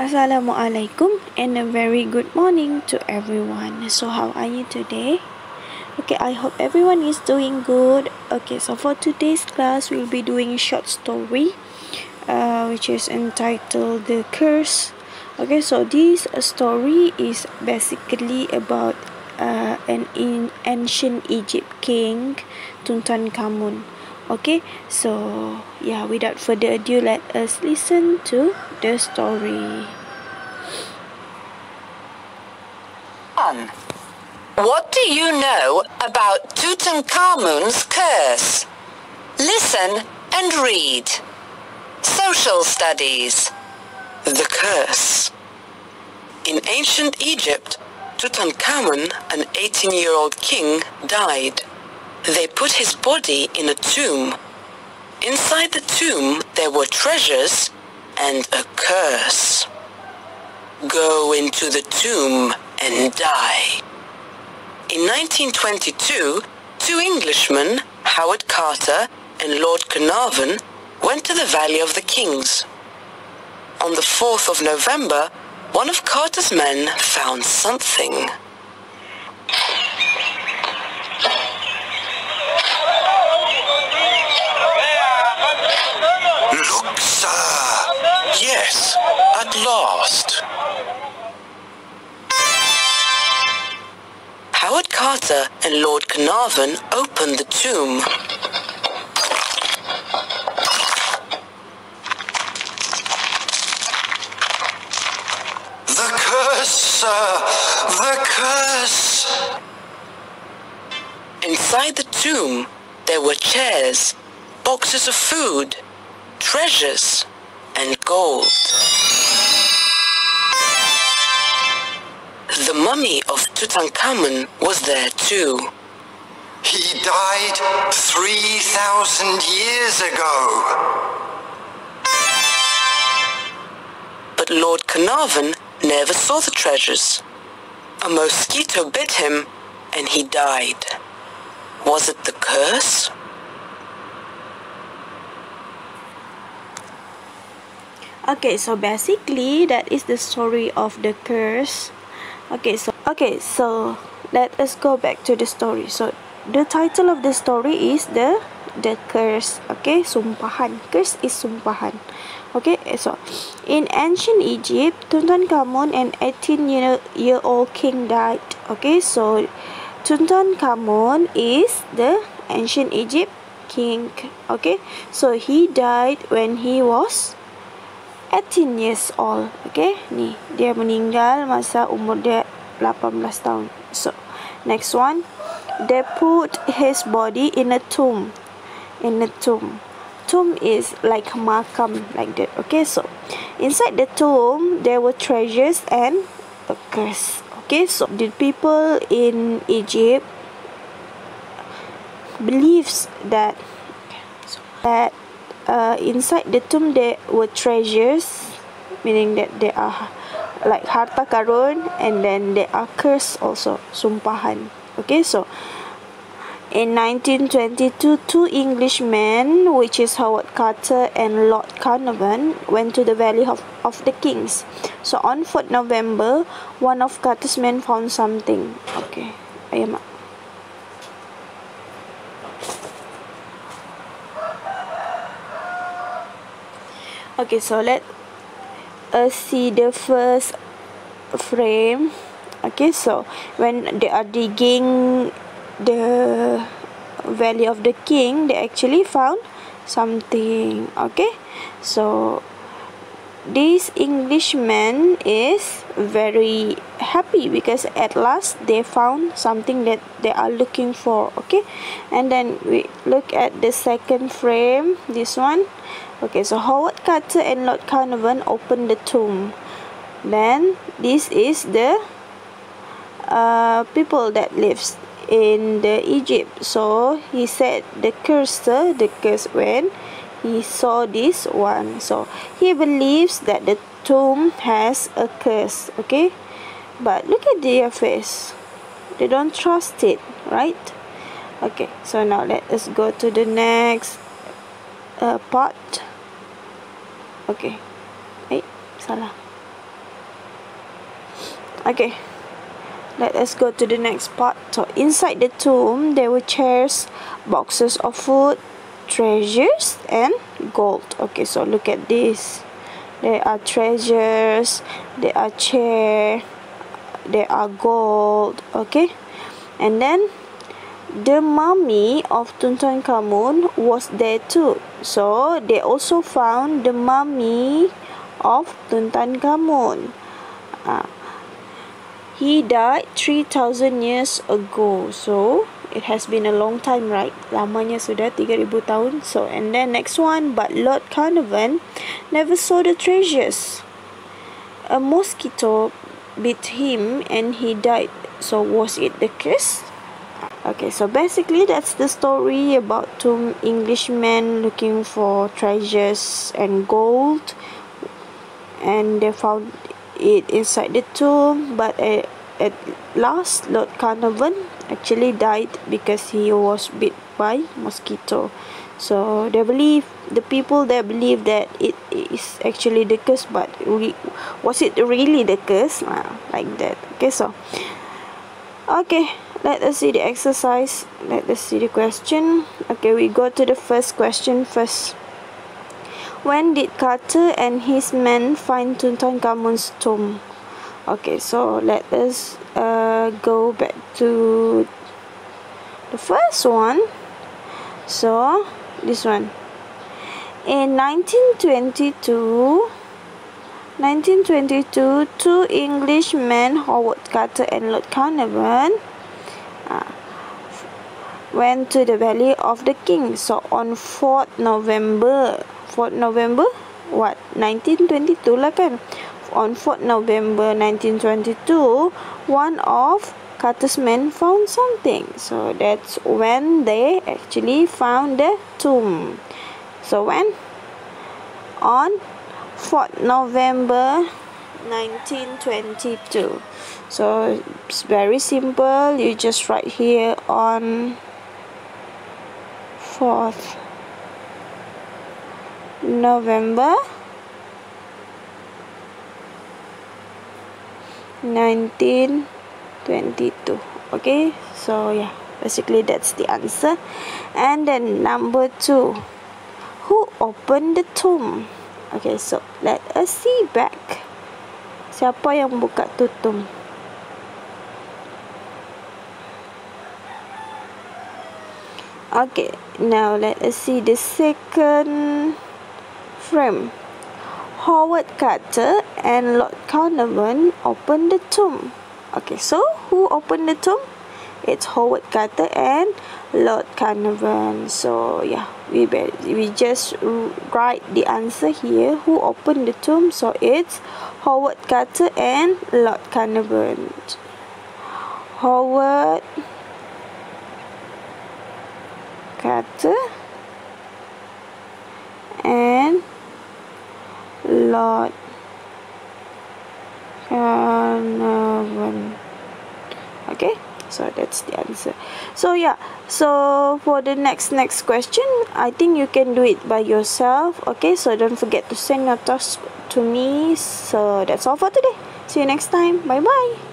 Assalamualaikum and a very good morning to everyone. So how are you today? Okay, I hope everyone is doing good. Okay, so for today's class, we'll be doing short story, uh, which is entitled "The Curse." Okay, so this story is basically about uh, an in ancient Egypt king, Tutankhamun. Okay, so yeah, without further ado, let us listen to the story. What do you know about Tutankhamun's curse? Listen and read. Social Studies The Curse In ancient Egypt, Tutankhamun, an 18-year-old king, died. They put his body in a tomb. Inside the tomb there were treasures and a curse. Go into the tomb and die. In 1922, two Englishmen, Howard Carter and Lord Carnarvon, went to the Valley of the Kings. On the 4th of November, one of Carter's men found something. Carter and Lord Carnarvon opened the tomb. The curse, sir. The curse. Inside the tomb, there were chairs, boxes of food, treasures, and gold. The mummy of Tutankhamun was there too. He died 3,000 years ago. But Lord Carnarvon never saw the treasures. A mosquito bit him and he died. Was it the curse? Okay, so basically that is the story of the curse. Okay, so okay, so let us go back to the story. So the title of the story is the the curse. Okay, sumpahan. Curse is sumpahan. Okay, so in ancient Egypt, Tutankhamun, an 18 year, year old king, died. Okay, so Tutankhamun is the ancient Egypt king. Okay, so he died when he was 18 years old. Okay, ni dia meninggal masa umur dia 18 tahun. So, next one, they put his body in a tomb. In a tomb. Tomb is like makam like that. Okay, so inside the tomb there were treasures and a curse. Okay, so the people in Egypt believes that that uh, inside the tomb there were treasures, meaning that there are like harta karun and then there are curse also sumpahan. Okay, so in 1922, two Englishmen, which is Howard Carter and Lord Carnarvon, went to the Valley of, of the Kings. So on 4th November, one of Carter's men found something. Okay, ayam. Okay, so let us see the first frame. Okay, so when they are digging the valley of the king, they actually found something. Okay, so this Englishman is very happy because at last they found something that they are looking for. Okay, and then we look at the second frame. This one. Okay, so Howard Carter and Lord Carnarvon open the tomb. Then this is the uh, people that lives in the Egypt. So he said the cursor, the curse when he saw this one. So he believes that the tomb has a curse. Okay, but look at their face. They don't trust it, right? Okay, so now let us go to the next uh, part. Okay. Eh, salah. Okay. Let us go to the next part. So inside the tomb there were chairs, boxes of food, treasures and gold. Okay, so look at this. There are treasures, there are chair, there are gold. Okay. And then the mummy of Tutankhamun was there too. So they also found the mummy of Tutankhamun. Uh, he died 3000 years ago. So it has been a long time, right? Lamanya sudah 3000 tahun. So and then next one, but Lord Carnarvon never saw the treasures. A mosquito bit him and he died. So was it the curse? Okay, so basically that's the story about two Englishmen looking for treasures and gold, and they found it inside the tomb. But at, at last, Lord Carnarvon actually died because he was bit by mosquito. So they believe the people that believe that it is actually the curse, but we, was it really the curse? Uh, like that. Okay, so okay let us see the exercise. Let us see the question. Okay we go to the first question first. When did Carter and his men find Tutankhamun's tomb? Okay so let us uh, go back to the first one. So this one in 1922 1922 two Englishmen Howard Carter and Lord Carnarvon went to the Valley of the Kings. So on 4th November, 4th November, what? 1922 lah kan? On 4th November 1922, one of Carter's men found something. So that's when they actually found the tomb. So when? On 4th November 1922. So it's very simple. You just write here on 4th November 1922 okay? So yeah. Basically that's the answer. And then number two. Who opened the tomb? Okay so let us see back. Siapa yang buka tutup okay now let us see the second frame. Howard Carter and Lord Carnarvon opened the tomb okay so who opened the tomb? It's Howard Carter and Lord Carnarvon so yeah we we just write the answer here. Who opened the tomb? So it's Howard Carter and Lord Carnarvon Howard Carter and Lord Carnarvon. Okay, so that's the answer. So yeah, so for the next next question, I think you can do it by yourself. Okay, so don't forget to send your task to me. So that's all for today. See you next time. Bye bye.